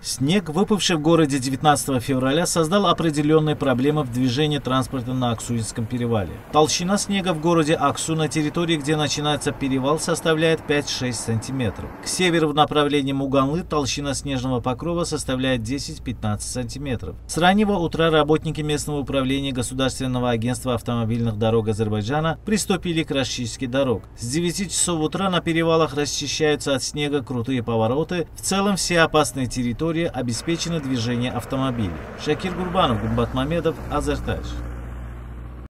Снег, выпавший в городе 19 февраля, создал определенные проблемы в движении транспорта на Аксуинском перевале. Толщина снега в городе Аксу на территории, где начинается перевал, составляет 5-6 сантиметров. К северу в направлении Муганлы толщина снежного покрова составляет 10-15 сантиметров. С раннего утра работники местного управления Государственного агентства автомобильных дорог Азербайджана приступили к расчистке дорог. С 9 часов утра на перевалах расчищаются от снега крутые повороты. В целом все опасные территории обеспечено движение автомобилей. Шакир Гурбанов, Гумбат Мамедов, Азертаж.